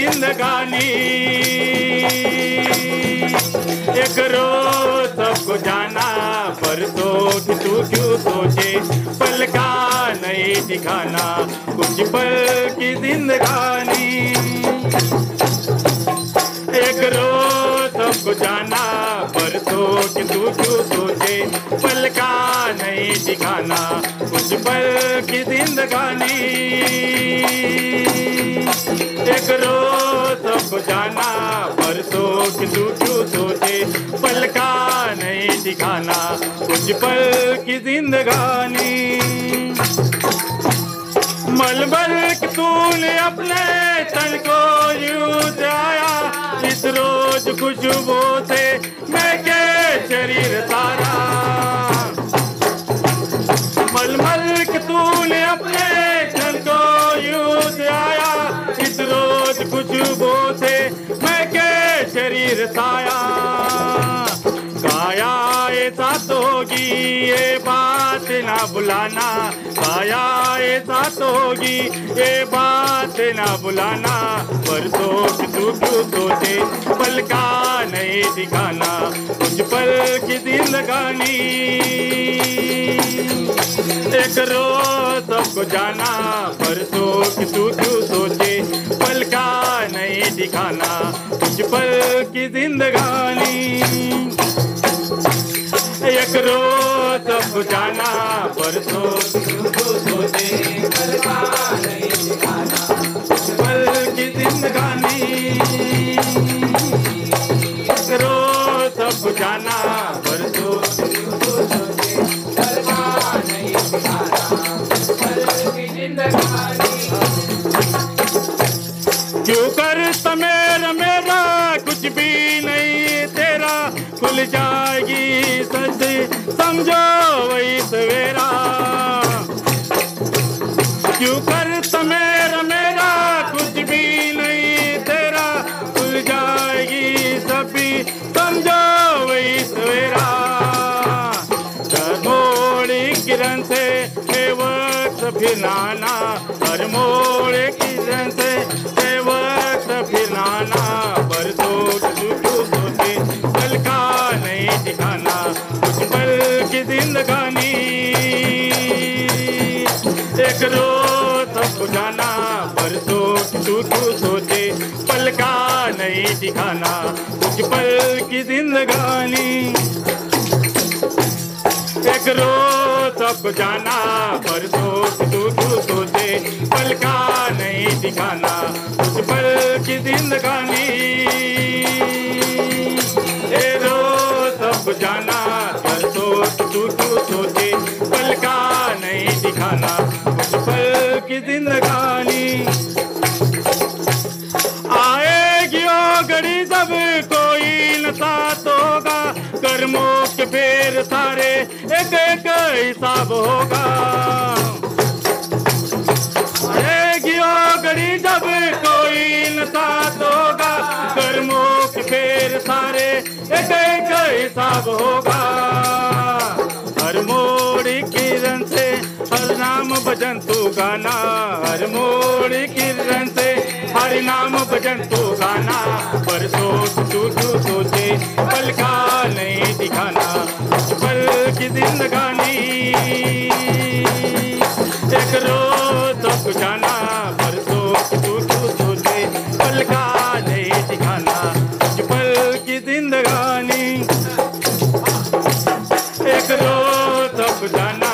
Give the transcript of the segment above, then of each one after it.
जिंदगानी। एक रोज सबको जाना पर सोच तू क्यों सोचे? पल का नहीं दिखाना, कुछ पल की जिंदगानी। एक रोज सबको जाना पर सोच तू क्यों सोचे? पल का नहीं दिखाना कुछ पल की जिंदगानी। एक रोज सबको जाना पर सोच तू क्यों सोचे, पल का नहीं दिखाना कुछ पल की जिंदगानी। मलमल के तूने अपने तन को यूँ जाया इस रोज खुशबू से मैं के शरीर साया काया ऐसा तो ये बात ना बुलाना। काया ऐसा तो ये बात ना बुलाना। पर सोच तू सोचे, पल का नहीं दिखाना। कुछ पल की दिल लगानी। एक रोज सबको जाना, पर सोच तू क्यों सोचे, पल का नहीं दिखाना। पल की जिंदगानी। एक रोज सबको जाना पर सोच क्यों सोचे पल का जिंदगानी। एक रोज क्यों कर मेरा मेरा कुछ भी नहीं तेरा, खुल जाएगी सच समझो वही सवेरा। क्यों कर मेरा मेरा, कुछ भी नहीं तेरा, खुल जाएगी सभी। समझो वही सवेरा। मोड़ी किरण से वक्त फिर नाना। हर मोड़ किरण से जाना पर सोच तू तू सोचे, पल का नहीं दिखाना, कुछ पल की जिंदगानी। एक रोज सब जाना, पर सोच तू तू सोचे, पल का नहीं दिखाना, कुछ पल की जिंदगानी। ए रोज सबको जाना, पर सोच तू तू सोचे, पल का नहीं दिखाना। घड़ी जब कोई न साथ होगा कर्मों के फेर सारे एक एक हिसाब होगा। आएगी ओ घड़ी जब कोई न साथ होगा कर्मों के फेर सारे एक एक हिसाब होगा। हर मोड़ी किरण से हर नाम भजन तू गाना, हर मोड़ी किरण से हर नाम भजन तू गाना, पर सोच तू तू सोचे, पल का नहीं दिखाना। पल की जिंदगानी एक रोज सब जाना, पर सोच तू तू सोचे, पल का नहीं दिखाना। पल की जिंदगानी एक रोज सब जाना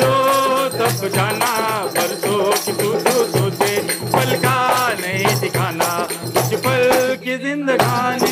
रो तब जाना परसों की तू तो सोचे। पल का नहीं दिखाना कुछ पल की जिंदगानी